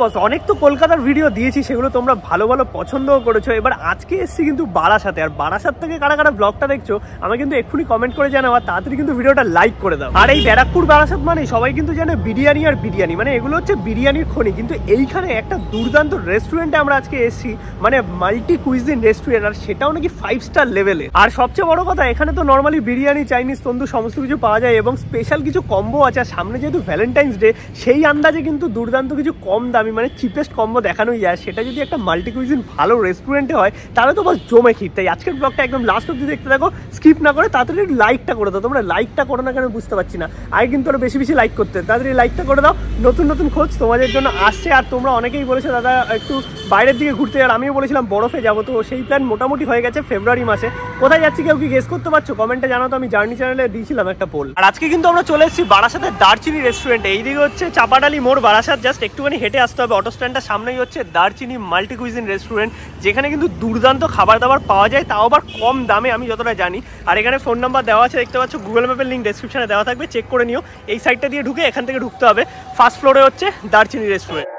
বস অনেক তো কলকাতার ভিডিও দিয়েছি, সেগুলো তোমরা ভালো ভালো পছন্দও করেছ। এবার আজকে এসেছি কিন্তু বারাসাতে, আর বারাসাত থেকে কারা কারা ব্লগটা দেখছ আমাকে কিন্তু এক্ষুনি কমেন্ট করে জানাও, আর তাড়াতাড়ি কিন্তু ভিডিওটা লাইক করে দাও। আর এই ব্যারাকপুর বারাসাত মানে সবাই কিন্তু জানে বিরিয়ানি আর বিরিয়ানি মানে এগুলো হচ্ছে বিরিয়ানির খনি। কিন্তু এইখানে একটা দুর্দান্ত রেস্টুরেন্টে আমরা আজকে এসেছি মানে মাল্টি কুইজিন রেস্টুরেন্ট আর সেটাও নাকি ফাইভ স্টার লেভেলে আর সবচেয়ে বড় কথা, এখানে তো নর্মালি বিরিয়ানি চাইনিজ তন্দুর সমস্ত কিছু পাওয়া যায়, এবং স্পেশাল কিছু কম্বো আছে সামনে যেহেতু ভ্যালেন্টাইন্স ডে সেই আন্দাজে কিন্তু দুর্দান্ত কিছু কম দামি মানে চিপেস্ট কম্বো দেখানোই যায়। সেটা যদি একটা মাল্টি কুইজিন ভালো রেস্টুরেন্টে হয়, তাহলে তো বাস জমে খিট তাই আজকের ব্লগটা একদম লাস্ট অব্দি দেখতে থাকো স্কিপ না করে তাড়াতাড়ি লাইকটা করে দাও। তোমরা লাইকটা করো না কেন বুঝতে পারছি না। আগে কিন্তু আরও বেশি বেশি লাইক করতে। তাড়াতাড়ি লাইকটা করে দাও। নতুন নতুন খোঁজ তোমাদের জন্য আসছে। আর তোমরা অনেকেই বলেছ, দাদা, একটু বাইরের দিকে ঘুরতে আর আমিও বলেছিলাম, বরফে যাব। তো সেই প্ল্যান মোটামুটি হয়ে গেছে ফেব্রুয়ারি মাসে। কোথায় যাচ্ছি কেউ কি গেস করতে পারছ? কমেন্টে জানাও তো, আমি জার্নি চ্যানেলে দিয়েছিলাম একটা পোল আর আজকে কিন্তু আমরা চলে এসেছি বারাসাতের দারচিনি রেস্টুরেন্টে এইদিকে হচ্ছে চাপাডালি মোড়, বারাসাত। জাস্ট একটুখানি হেঁটে আসতে হবে। অটো স্ট্যান্ডটার সামনেই হচ্ছে দারচিনি মাল্টি কুইজিন রেস্টুরেন্ট যেখানে কিন্তু দুর্দান্ত খাবার দাবার পাওয়া যায়, তাও আবার কম দামে, আমি যতটা জানি। আর এখানে ফোন নাম্বার দেওয়া আছে, দেখতে পাচ্ছ গুগল ম্যাপের লিঙ্ক ডেসক্রিপশানে দেওয়া থাকবে চেক করে নিও। এই সাইডটা দিয়ে ঢুকে এখান থেকে ঢুকতে হবে। ফার্স্ট ফ্লোরে হচ্ছে দারচিনি রেস্টুরেন্ট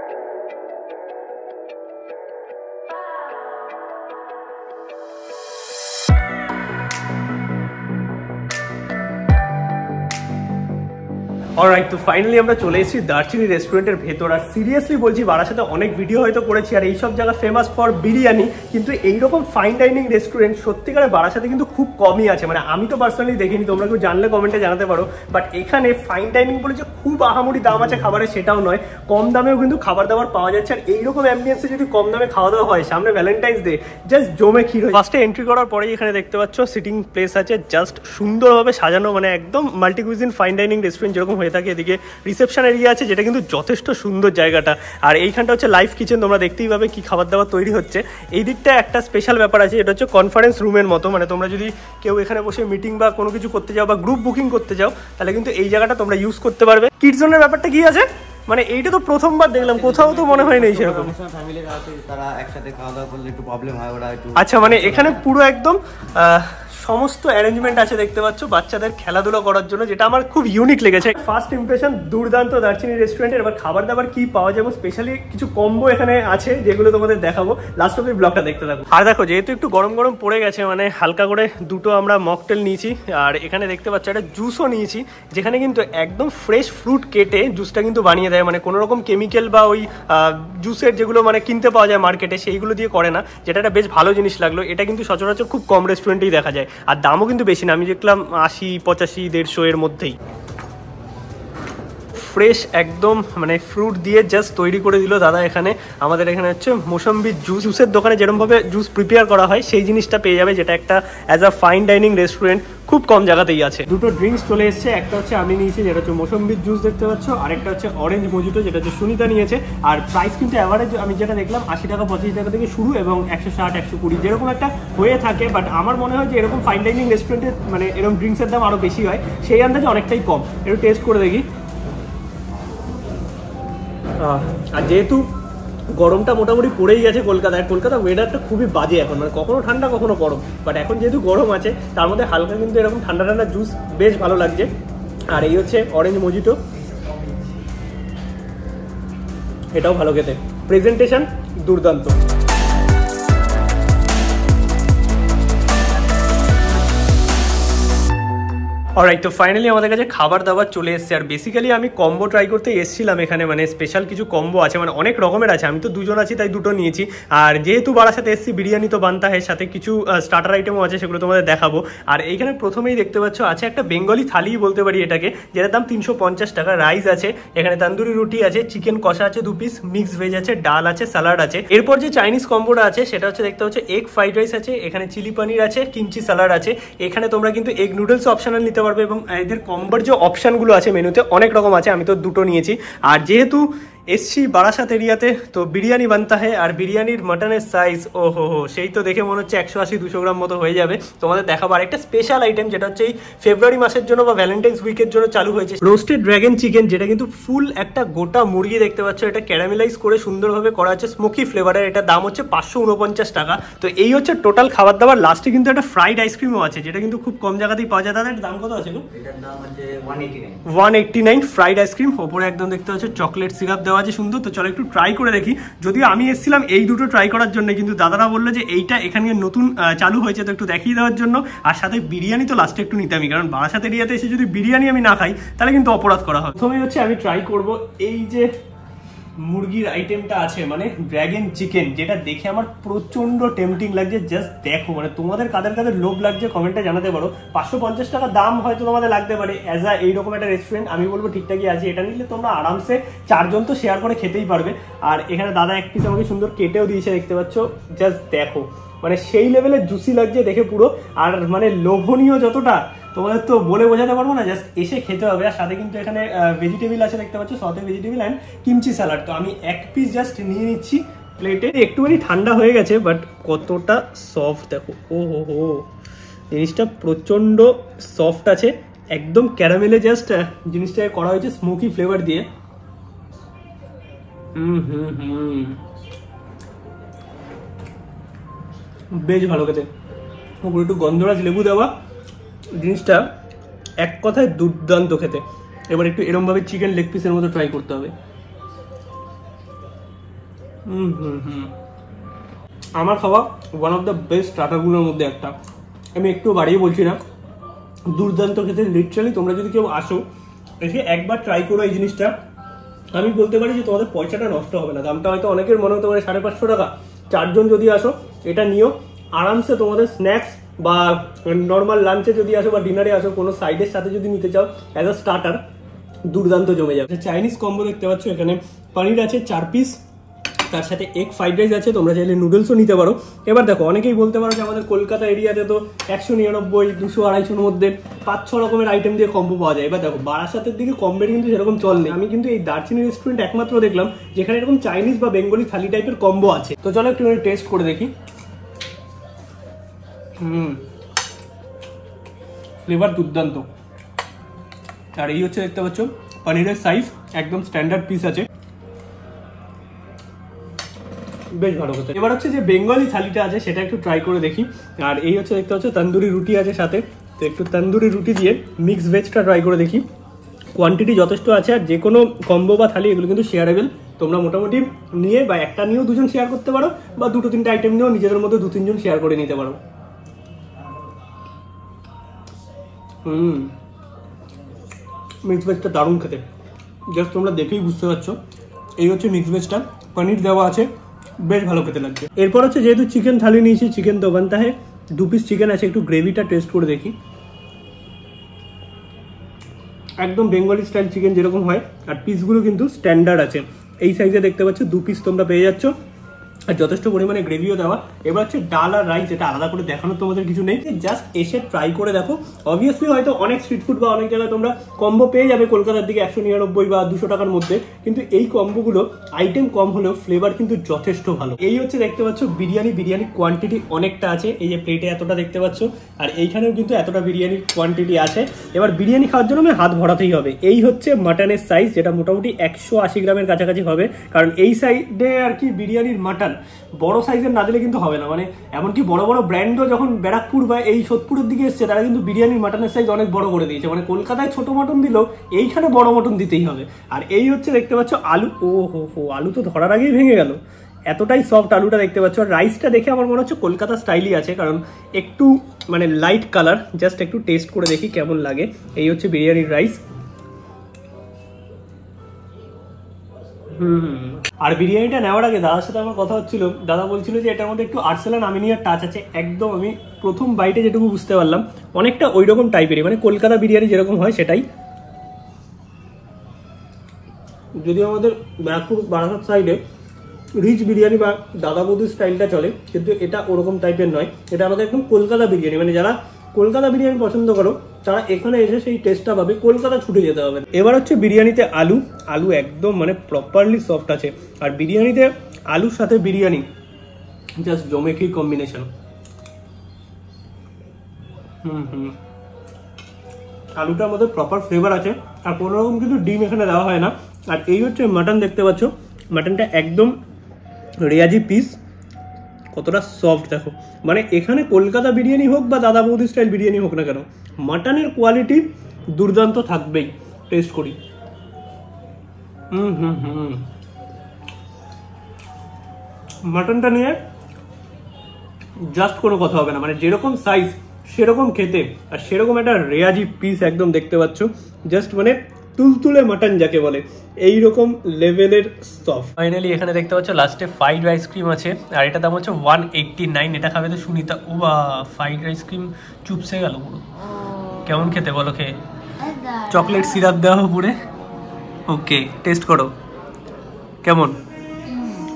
অলরাইট তো ফাইনালি আমরা চলে এসেছি দার্চিনি রেস্টুরেন্টের ভেতর। আর সিরিয়াসলি বলছি বারাসাতে অনেক ভিডিও হয়তো করেছি, আর এইসব জায়গা ফেমাস ফর বিরিয়ানি, কিন্তু এইরকম ফাইন ডাইনিং রেস্টুরেন্ট সত্যিকারে বারাসাতে কিন্তু খুব কমই আছে। মানে আমি তো পার্সোনালি দেখিনি, তোমরা কেউ জানলে কমেন্টে জানাতে পারো। বাট এখানে ফাইন ডাইনিং বলে যে খুব আহামরি দাম আছে খাবারের সেটাও নয়। কম দামেও কিন্তু খাবার দাবার পাওয়া যাচ্ছে। আর এইরকম অ্যাম্বিয়েন্সে যদি কম দামে খাওয়া দাওয়া হয়, সামনে ভ্যালেন্টাইন্স ডে জাস্ট জমে ক্ষীর ফার্স্টে এন্ট্রি করার পরেই এখানে দেখতে পাচ্ছ সিটিং প্লেস আছে জাস্ট সুন্দরভাবে সাজানো মানে একদম multi cuisine fine dining restaurant যেরকম হয়ে থাকে এদিকে রিসেপশন এরিয়া আছে, যেটা কিন্তু যথেষ্ট সুন্দর জায়গাটা। আর এইখানটা হচ্ছে লাইফ কিচেন তোমরা দেখতেই পাবে কি খাবার দাবার তৈরি হচ্ছে। এই দিকটা একটা স্পেশাল ব্যাপার আছে, এটা হচ্ছে কনফারেন্স রুমের মতো। মানে তোমরা যদি কেউ এখানে বসে মিটিং বা কোনো কিছু করতে যাও বা গ্রুপ বুকিং করতে যাও তাহলে কিন্তু এই জায়গাটা তোমরা ইউজ করতে পারবে। কিটজনের ব্যাপারটা কি আছে? মানে এইটা তো প্রথমবার দেখলাম কোথাও তো মনে হয় না সেরকম তারা একসাথে খাওয়া দাওয়া করলে একটু প্রবলেম হয় ওরা একটু আচ্ছা মানে এখানে পুরো একদম সমস্ত অ্যারেঞ্জমেন্ট আছে দেখতে পাচ্ছ বাচ্চাদের খেলাধুলা করার জন্য যেটা আমার খুব ইউনিক লেগেছে। ফার্স্ট ইমপ্রেশন দুর্দান্ত দার্চিনি রেস্টুরেন্টের এবার খাবার দাবার কি পাওয়া যায় এবং স্পেশালি কিছু কম্বো এখানে আছে যেগুলো তোমাদের দেখাবো। লাস্ট অব্দি ব্লগটা দেখতে থাকো। আর দেখো যেহেতু একটু গরম গরম পড়ে গেছে মানে হালকা করে দুটো আমরা মকটেল নিয়েছি আর এখানে দেখতে পাচ্ছ একটা জুসও নিয়েছি যেখানে কিন্তু একদম ফ্রেশ ফ্রুট কেটে জুসটা কিন্তু বানিয়ে দেয়। মানে কোনো রকম কেমিক্যাল বা ওই জুসের যেগুলো মানে কিনতে পাওয়া যায় মার্কেটে সেইগুলো দিয়ে করে না। যেটা একটা বেশ ভালো জিনিস লাগল। এটা কিন্তু সচরাচর খুব কম রেস্টুরেন্টেই দেখা যায়। আর দামও কিন্তু বেশি না। আমি দেখলাম আশি, পঁচাশি, দেড়শো এর মধ্যেই। ফ্রেশ একদম মানে ফ্রুট দিয়ে জাস্ট তৈরি করে দিল দাদা এখানে। আমাদের এখানে হচ্ছে মোসম্বির জুস জুসের দোকানে যেরকমভাবে জুস প্রিপেয়ার করা হয়, সেই জিনিসটা পেয়ে যাবে, যেটা একটা as a fine dining restaurant খুব কম জায়গাতেই আছে। দুটো ড্রিঙ্কস চলে এসছে, একটা হচ্ছে আমি নিয়েছি, যেটা হচ্ছে মোসম্বির জুস দেখতে পাচ্ছ আর একটা হচ্ছে অরেঞ্জ মজুটো যেটা হচ্ছে সুনিতা নিয়েছে। আর প্রাইস কিন্তু অ্যাভারেজ আমি যেটা দেখলাম, আশি টাকা, পঁচাশি টাকা থেকে শুরু এবং একশো ষাট, একশো কুড়ি, যেরকম একটা হয়ে থাকে বাট আমার মনে হয় যে এরকম ফাইন ডাইনিং রেস্টুরেন্টে মানে এরকম ড্রিঙ্কসের দাম আরও বেশি হয়। সেই আন্দাজে অনেকটাই কম। একটু টেস্ট করে দেখি। আর যেহেতু গরমটা মোটামুটি পড়েই গেছে কলকাতায় কলকাতা ওয়েদারটা খুবই বাজে এখন। মানে কখনো ঠান্ডা, কখনো গরম। বাট এখন যেহেতু গরম আছে, তার মধ্যে হালকা কিন্তু এরকম ঠান্ডা ঠান্ডা জুস বেশ ভালো লাগছে। আর এই হচ্ছে অরেঞ্জ মজিটো এটাও ভালো খেতে। প্রেজেন্টেশন দুর্দান্ত। অলরাইট তো ফাইনালি আমাদের কাছে খাবার দাবার চলে এসেছে। আর বেসিক্যালি আমি কম্বো ট্রাই করতে এসেছিলাম এখানে মানে স্পেশাল কিছু কম্বো আছে মানে অনেক রকমের আছে। আমি তো দুজন আছি, তাই দুটো নিয়েছি। আর যেহেতু বাড়ার সাথে এসেছি, বিরিয়ানি তো বানতা হয় সাথে কিছু স্টার্টার আইটেমও আছে, সেগুলো তোমাদের দেখাবো। আর এইখানে প্রথমেই দেখতে পাচ্ছ, আছে একটা বেঙ্গলি থালি বলতে পারি এটাকে, যেটার দাম তিনশো পঞ্চাশ টাকা। রাইস আছে, এখানে তান্দুরি রুটি আছে চিকেন কষা আছে দু পিস মিক্স ভেজ আছে, ডাল আছে স্যালাড আছে। এরপর যে চাইনিজ কম্বোটা আছে, সেটা হচ্ছে দেখতে হচ্ছে এগ ফ্রাইড রাইস আছে, এখানে চিলি পনির আছে কিমচি স্যালাড আছে। এখানে তোমরা কিন্তু এগ নুডলস অপশনাল নিতে পারবে এবং এদের কম্বোর যে অপশানগুলো আছে মেনুতে অনেক রকম আছে, আমি তো দুটো নিয়েছি। আর যেহেতু এসছি বারাসাত এরিয়াতে তো বিরিয়ানি বানতে হয় আর বিরিয়ানির মাটনের সাইজ ও হো হো সেই তো দেখে মনে হচ্ছে একশো আশি দুশো গ্রাম মতো হয়ে যাবে। তোমাদের দেখাবো আর একটা স্পেশাল আইটেম যেটা হচ্ছে এই ফেব্রুয়ারি মাসের জন্য বা ভ্যালেন্টাইন্স উইকের জন্য চালু হয়েছে। রোস্টেড ড্র্যাগন চিকেন যেটা কিন্তু ফুল একটা গোটা মুরগি দেখতে পাচ্ছ এটা ক্যারামেলাইজ করে সুন্দরভাবে করা আছে স্মোকি ফ্লেভারের এটা দাম হচ্ছে পাঁচশো উনপঞ্চাশ টাকা। তো এই হচ্ছে টোটাল খাবার দাবার লাস্টে কিন্তু একটা ফ্রাইড আইসক্রিমও আছে যেটা কিন্তু খুব কম জায়গাতেই পাওয়া যায়। তাদের দাম কত আছে হচ্ছে one eighty nine one eighty nine fried ice cream ওপরে একদম দেখতে পাচ্ছ চকলেট সিরাপ দেওয়া আছে সুন্দর, তো চলো একটু ট্রাই করে দেখি। যদিও আমি এসেছিলাম এই দুটো ট্রাই করার জন্য কিন্তু দাদারা বলল যে এইটা এখানে নতুন চালু হয়েছে, তো একটু দেখিয়ে দেওয়ার জন্য। আর সাথে বিরিয়ানি তো লাস্টে একটু নিতামই কারণ বারাসাত এরিয়াতে এসে যদি বিরিয়ানি আমি না খাই, তাহলে কিন্তু অপরাধ করা হয় প্রথমে হচ্ছে আমি ট্রাই করব এই যে মুরগির আইটেমটা আছে মানে ড্র্যাগন চিকেন যেটা দেখে আমার প্রচণ্ড টেম্পটিং লাগছে জাস্ট দেখো মানে তোমাদের কাদের কাদের লোভ লাগছে কমেন্টে জানাতে পারো। পাঁচশো পঞ্চাশ টাকা দাম হয়তো তোমাদের লাগতে পারে অ্যাজ আ এইরকম একটা রেস্টুরেন্ট আমি বলব ঠিকঠাকই আছে, এটা নিলে তোমরা আরামসে চারজন তো শেয়ার করে খেতেই পারবে। আর এখানে দাদা এক পিস আমাকে সুন্দর কেটেও দিয়েছে, দেখতে পাচ্ছ জাস্ট দেখো। মানে সেই লেভেলের জুসি লাগছে দেখে পুরো, আর মানে লোভনীয় যতটা তোমাদের তো বলে বোঝাতে পারব না জাস্ট এসে খেতে হবে। আর সাথে কিন্তু এখানে ভেজিটেবিল আছে, দেখতে পাচ্ছ, সাথে ভেজিটেবিল অ্যান্ড কিমচি স্যালাড তো আমি এক পিস জাস্ট নিয়ে নিচ্ছি প্লেটে একটুখানি ঠান্ডা হয়ে গেছে বাট কতটা সফট দেখো। ও হো হো জিনিসটা প্রচণ্ড সফট আছে। একদম ক্যারামেলে জাস্ট জিনিসটাকে করা হয়েছে স্মোকি ফ্লেভার দিয়ে। হুম হুম হুম। বেশ ভালো খেতে। ওপরে একটু গন্ধরাজ লেবু দেওয়া। জিনিসটা এক কথায় দুর্দান্ত খেতে। এবার একটু এরমভাবে চিকেন লেগ পিসের মতো ট্রাই করতে হবে। হুম হুম হুম। আমার খাওয়া ওয়ান অফ দ্য বেস্ট স্টার্টারগুলোর মধ্যে একটা। আমি একটু বাড়িয়ে বলছি না। দুর্দান্ত খেতে লিটারালি তোমরা যদি কেউ আসো, এসে একবার ট্রাই করো এই জিনিসটা। আমি বলতে পারি যে তোমাদের পয়সাটা নষ্ট হবে না। দামটা হয়তো অনেকের মনে হতে পারে সাড়ে পাঁচশো টাকা। চারজন যদি আসো, এটা নিও। আরামসে তোমাদের স্ন্যাক্স বা নর্মাল লাঞ্চে যদি আসো বা ডিনারে আসো, কোনো সাইডের সাথে যদি নিতে চাও অ্যাজ আ স্টার্টার দুর্দান্ত জমে যাবে। চাইনিজ কম্বো দেখতে পাচ্ছ, এখানে পনির আছে চার পিস তার সাথে এগ ফ্রাইড রাইস আছে, তোমরা চাইলে নুডলসও নিতে পারো। এবার দেখো, অনেকেই বলতে পারো যে আমাদের কলকাতা এরিয়াতে তো একশো নিরানব্বই, দুশো, আড়াইশোর মধ্যে পাঁচ, ছ রকমের আইটেম দিয়ে কম্বো পাওয়া যায়। এবার দেখো, বারাসাতের দিকে কম্বের কিন্তু সেরকম চল নেই। আমি কিন্তু এই দার্জিলিং রেস্টুরেন্ট একমাত্র দেখলাম, যেখানে এরকম চাইনিজ বা বেঙ্গলি থালি টাইপের কম্বো আছে। তো চলো একটু টেস্ট করে দেখি। হুম। ফ্লেভার দুর্দান্ত। আর এই হচ্ছে দেখতে পাচ্ছ, পনিরের সাইজ একদম স্ট্যান্ডার্ড পিস আছে। বেশ ভালো কথা এবার হচ্ছে যে বেঙ্গলি থালিটা আছে, সেটা একটু ট্রাই করে দেখি। আর এই হচ্ছে দেখতে পাচ্ছ, তন্দুরি রুটি আছে সাথে। তো একটু তন্দুরি রুটি দিয়ে মিক্স ভেজটা ট্রাই করে দেখি। কোয়ান্টিটি যথেষ্ট আছে, আর যে কোনো কম্বো বা থালি, এগুলো কিন্তু শেয়ারেবেল তোমরা মোটামুটি নিয়ে বা একটা নিয়েও দুজন শেয়ার করতে পারো, বা দুটো তিনটে আইটেম নিয়েও নিজেদের মধ্যে দু তিনজন শেয়ার করে নিতে পারো। হুম। মিক্স ভেজটা দারুণ খেতে। জাস্ট তোমরা দেখেই বুঝতে পারছ। এই হচ্ছে মিক্স ভেজটা পনির দেওয়া আছে। বেশ ভালো খেতে লাগছে। এরপর হচ্ছে যেহেতু চিকেন থালি নিয়েছি চিকেন তো বানতা है দু পিস চিকেন আছে, একটু গ্রেভিটা টেস্ট করে দেখি। একদম বেঙ্গলি স্টাইল চিকেন যেরকম হয়, আর পিসগুলো কিন্তু স্ট্যান্ডার্ড আছে। এই সাইজে দেখতে পাচ্ছ, দু পিস তোমরা পেয়ে যাচ্ছ। আর যথেষ্ট পরিমাণে গ্রেভিও দেওয়া। এবার হচ্ছে ডাল আর রাইস এটা আলাদা করে দেখানোর তোমাদের কিছু নেই। জাস্ট এসে ট্রাই করে দেখো। অবভিয়াসলি হয়তো অনেক স্ট্রিট ফুড বা অনেক জায়গায় তোমরা কম্বো পেয়ে যাবে কলকাতার দিকে একশো নিরানব্বই বা দুশো টাকার মধ্যে। কিন্তু এই কম্বোগুলো আইটেম কম হলেও ফ্লেভার কিন্তু যথেষ্ট ভালো। এই হচ্ছে দেখতে পাচ্ছ বিরিয়ানি। বিরিয়ানি কোয়ান্টিটি অনেকটা আছে। এই যে প্লেটে এতটা দেখতে পাচ্ছ। আর এইখানেও কিন্তু এতটা বিরিয়ানির কোয়ান্টিটি আছে। এবার বিরিয়ানি খাওয়ার জন্য আমি হাত ভরাতেই হবে। এই হচ্ছে মাটনের সাইজ যেটা মোটামুটি একশো আশি গ্রামের কাছাকাছি হবে। কারণ এই সাইডে আর কি বিরিয়ানির মাটন বড় সাইজের না দিলে কিন্তু হবে না। মানে এমনকি বড় বড় ব্র্যান্ডও যখন ব্যারাকপুর বা এই সোদপুরের দিকে এসছে, তারা কিন্তু বিরিয়ানির মাটনের সাইজ অনেক বড় করে দিয়েছে। মানে কলকাতায় ছোট মটন দিলেও এইখানে বড় মটন দিতেই হবে। আর এই হচ্ছে দেখতে পাচ্ছ আলু। ও হো হো আলু তো ধরার আগেই ভেঙে গেল। এতটাই সফট আলুটা দেখতে পাচ্ছ। আর রাইসটা দেখে আমার মনে হচ্ছে কলকাতা স্টাইলই আছে, কারণ একটু মানে লাইট কালার জাস্ট একটু টেস্ট করে দেখি কেমন লাগে। এই হচ্ছে বিরিয়ানির রাইস আর বিরিয়ানিটা নেওয়ার আগে দাদার সাথে আমার কথা হচ্ছিল। দাদা বলছিল যে এটার মধ্যে একটু আর্সেলান আমিনিয়ার টাচ আছে। একদম আমি প্রথম বাইটে যেটুকু বুঝতে পারলাম, অনেকটা ওই রকম টাইপেরই মানে কলকাতা বিরিয়ানি যেরকম হয় সেটাই। যদিও আমাদের ব্যারাকপুর বারাসাত সাইডে রিচ বিরিয়ানি বা দাদা বৌদির স্টাইলটা চলে, কিন্তু এটা ওরকম টাইপের নয়। এটা আমাদের একদম কলকাতা বিরিয়ানি। মানে যারা কলকাতা বিরিয়ানি পছন্দ করো, তারা এখানে এসে সেই টেস্টটা পাবে, কলকাতা ছুটে যেতে হবে। এবার হচ্ছে বিরিয়ানিতে আলু। আলু একদম মানে প্রপারলি সফট আছে। আর বিরিয়ানিতে আলুর সাথে বিরিয়ানি জাস্ট জমেকি কম্বিনেশন হুম হুম। আলুটার মধ্যে প্রপার ফ্লেভার আছে। আর কোনো রকম কিন্তু ডিম এখানে দেওয়া হয় না। আর এই হচ্ছে মাটন দেখতে পাচ্ছ। মাটনটা একদম রেয়াজি পিস কতটা সফট দেখো। মানে এখানে কলকাতা বিরিয়ানি হোক বা দাদা বৌদি স্টাইল বিরিয়ানি হোক না কেন মাটনের কোয়ালিটি দুর্দান্ত থাকবেই টেস্ট করি। হুম হুম হুম। মাটনটা নিয়ে জাস্ট কোনো কথা হবে না। মানে যেরকম সাইজ সেরকম খেতে আর সেরকম একটা রেয়াজি পিস একদম দেখতে পাচ্ছ। জাস্ট মানে তুলতুলে মাটন যাকে বলে এই রকম লেভেলের স্টফ ফাইনালি এখানে দেখতে পাচ্ছ লাস্টে ফ্রাইড আইসক্রিম আছে আর এটা দাম হচ্ছে ওয়ান এইটটি নাইন এটা খাবে তো সুনিতা। ও বা ফ্রাইড আইসক্রিম চুপসে গেল পুরো। কেমন খেতে বলো খেয়ে? চকলেট সিরাপ দেওয়া পুরে ওকে টেস্ট করো। কেমন?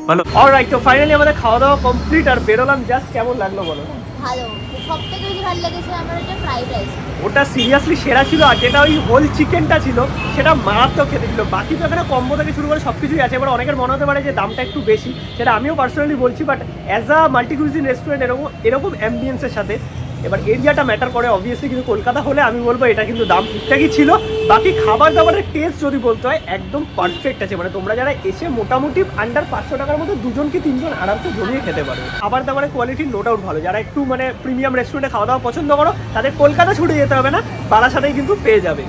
ভালো। অলরাইট তো ফাইনালি আমাদের খাওয়া দাওয়া কমপ্লিট আর বেরোলাম জাস্ট কেমন লাগল বলো? ভালো। সব থেকে বেশি ভালো লেগেছে আমার এটা ফ্রাইড রাইস ওটা সিরিয়াসলি সেরা ছিল, আর যেটা ওই হোল চিকেনটা ছিল, সেটা মারাত্মক খেতে ছিল বাকি তো এখানে কম্বো থেকে শুরু করে সব কিছুই আছে। এবার অনেকের মনে হতে পারে যে দামটা একটু বেশি, সেটা আমিও পার্সোনালি বলছি but as a multicuisine restaurant এরকম এরকম অ্যাম্বিয়েন্সের সাথে এবার এরিয়াটা ম্যাটার করে অবভিয়াসলি কিন্তু কলকাতা হলে আমি বলব এটা কিন্তু দাম ঠিকঠাকই ছিল। বাকি খাবার দাবারের টেস্ট যদি বলতে হয়, একদম পারফেক্ট আছে। মানে তোমরা যারা এসে মোটামুটি আন্ডার পাঁচশো টাকার মতো দুজনকে তিনজন আরামসে জমিয়ে খেতে পারো। খাবার দাবারের কোয়ালিটি নো ডাউট ভালো। যারা একটু মানে প্রিমিয়াম রেস্টুরেন্টে খাওয়া দাওয়া পছন্দ করো, তাদের কলকাতা ছুটে যেতে হবে না, বারাসাতেই কিন্তু পেয়ে যাবে।